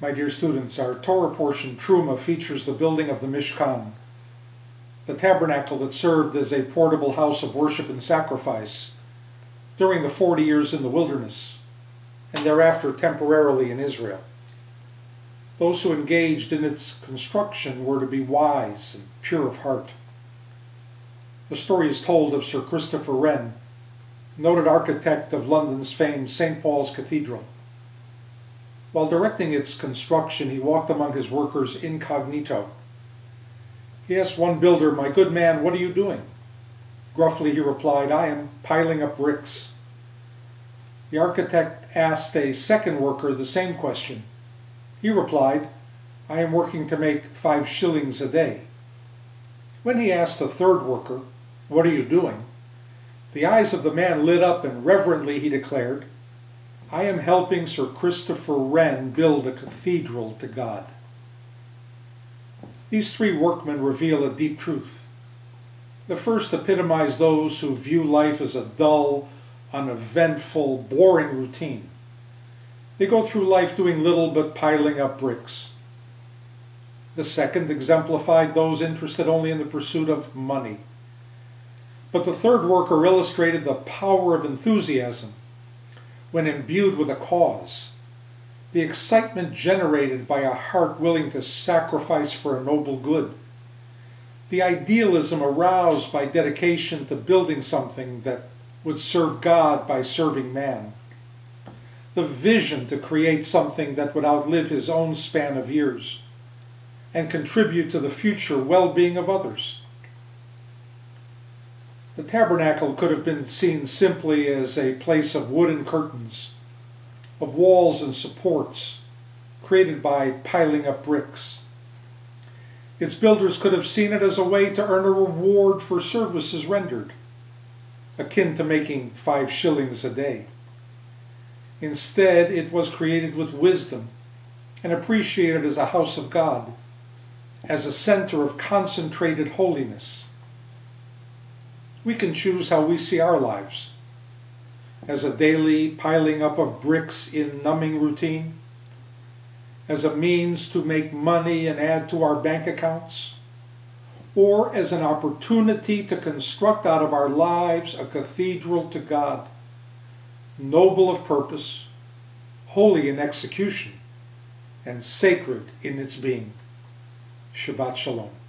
My dear students, our Torah portion, Terumah, features the building of the Mishkan, the tabernacle that served as a portable house of worship and sacrifice during the 40 years in the wilderness, and thereafter temporarily in Israel. Those who engaged in its construction were to be wise and pure of heart. The story is told of Sir Christopher Wren, noted architect of London's famed St. Paul's Cathedral. While directing its construction, he walked among his workers incognito. He asked one builder, My good man, what are you doing? Gruffly he replied, I am piling up bricks. The architect asked a second worker the same question. He replied, I am working to make five shillings a day. When he asked a third worker, What are you doing? The eyes of the man lit up and reverently he declared, I am helping Sir Christopher Wren build a cathedral to God. These three workmen reveal a deep truth. The first epitomize those who view life as a dull, uneventful, boring routine. They go through life doing little but piling up bricks. The second exemplified those interested only in the pursuit of money. But the third worker illustrated the power of enthusiasm when imbued with a cause, the excitement generated by a heart willing to sacrifice for a noble good, the idealism aroused by dedication to building something that would serve God by serving man, the vision to create something that would outlive his own span of years and contribute to the future well being of others. The tabernacle could have been seen simply as a place of wooden curtains, of walls and supports created by piling up bricks. Its builders could have seen it as a way to earn a reward for services rendered, akin to making five shillings a day. Instead, it was created with wisdom and appreciated as a house of God, as a center of concentrated holiness we can choose how we see our lives as a daily piling up of bricks in numbing routine, as a means to make money and add to our bank accounts, or as an opportunity to construct out of our lives a cathedral to God, noble of purpose, holy in execution, and sacred in its being. Shabbat Shalom.